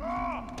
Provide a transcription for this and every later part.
Stop!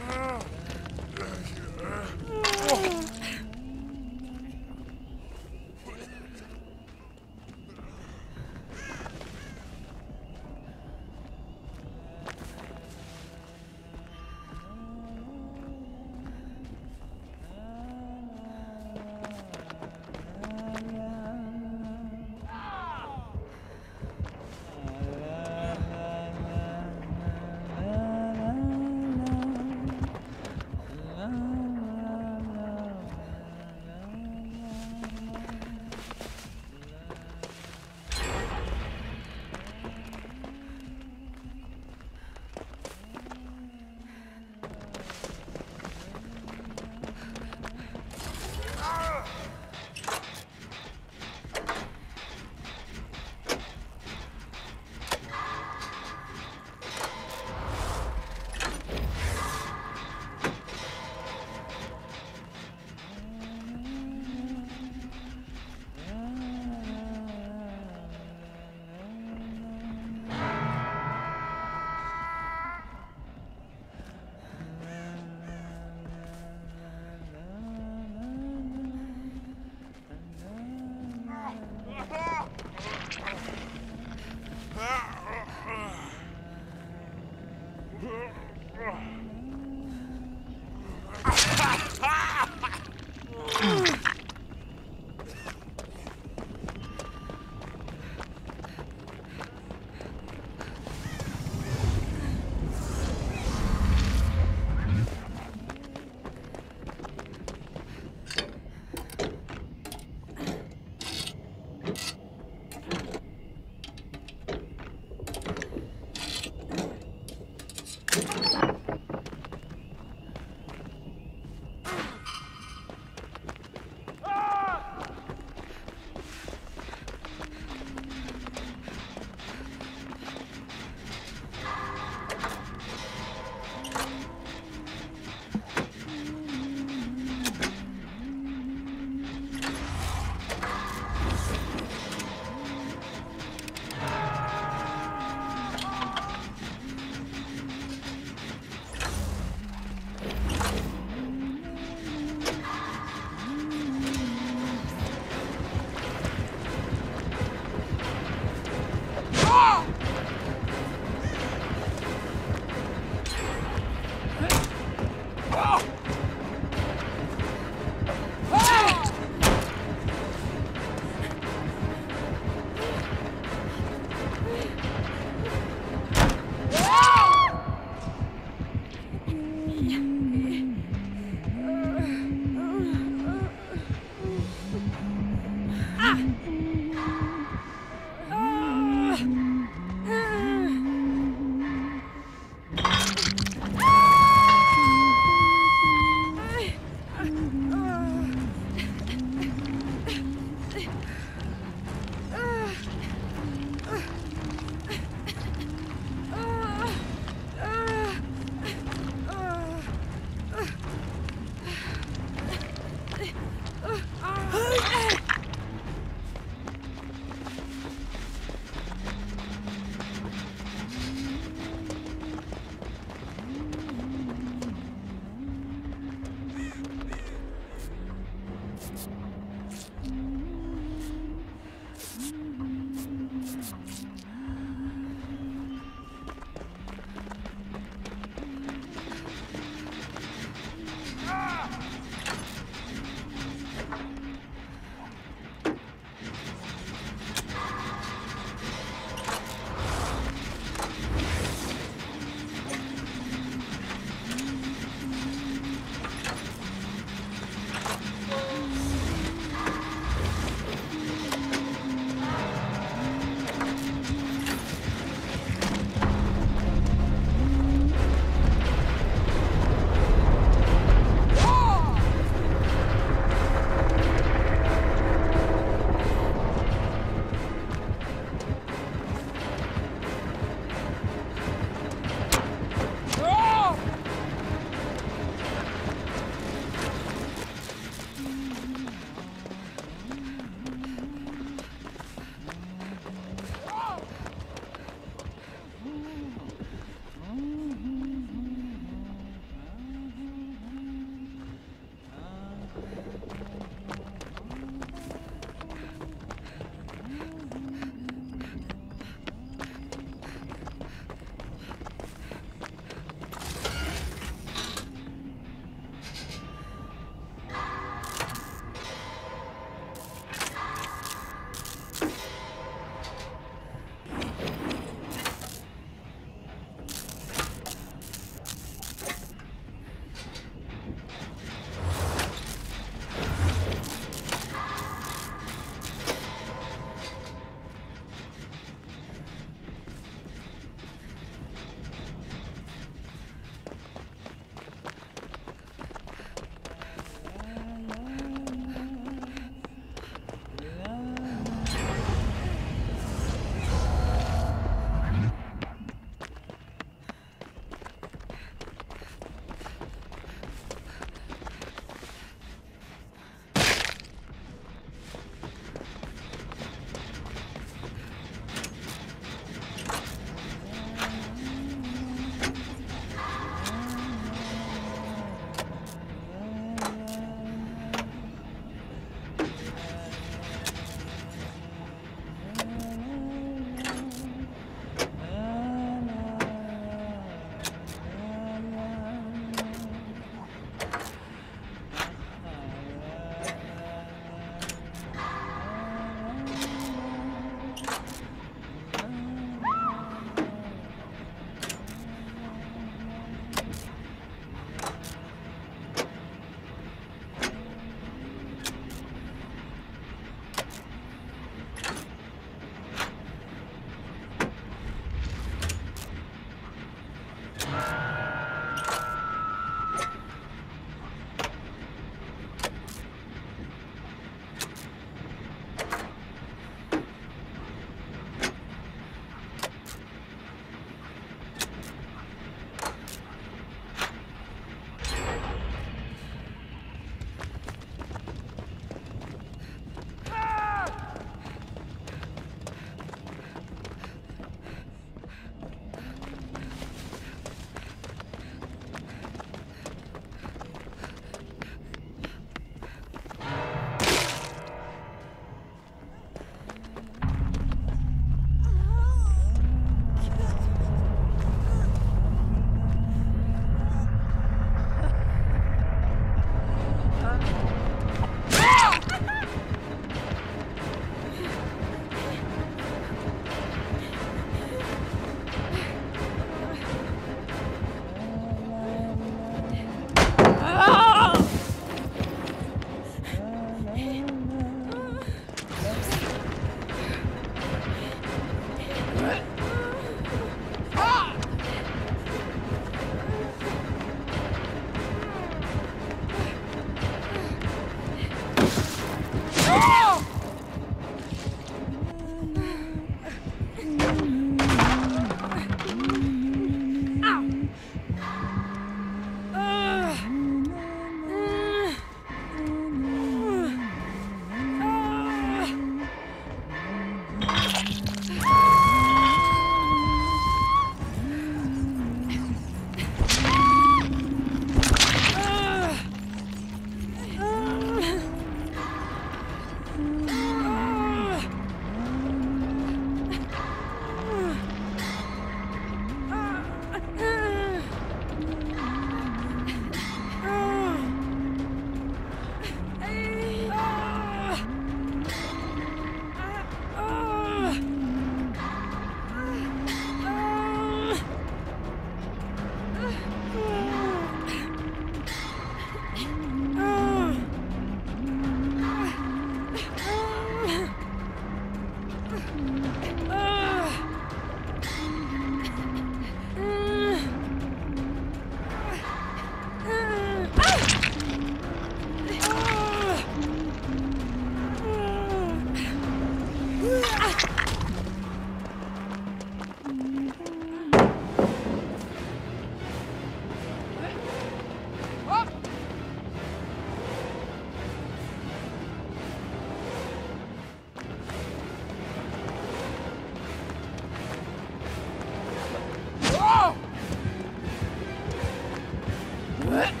La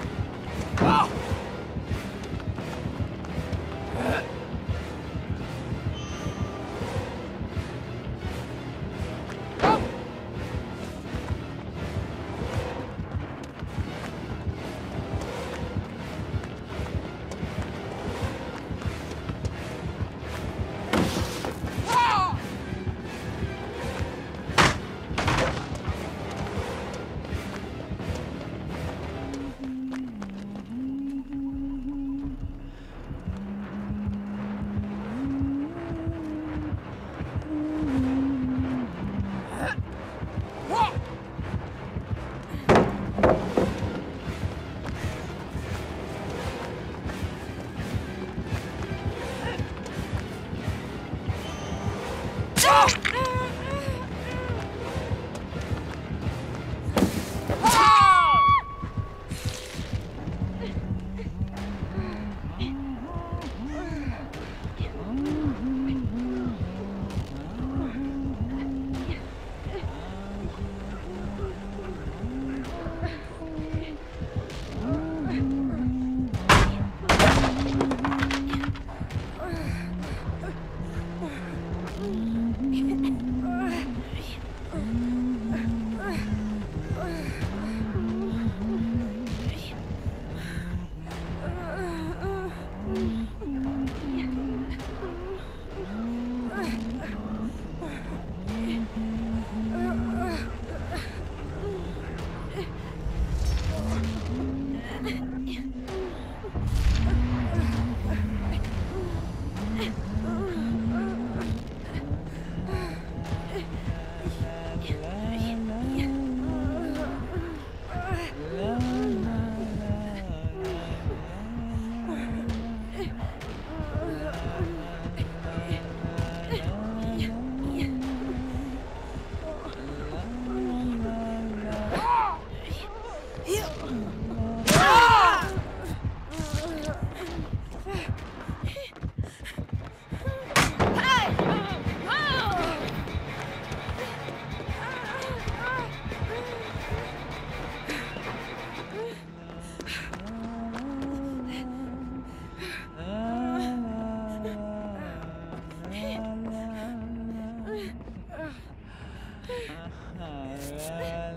la la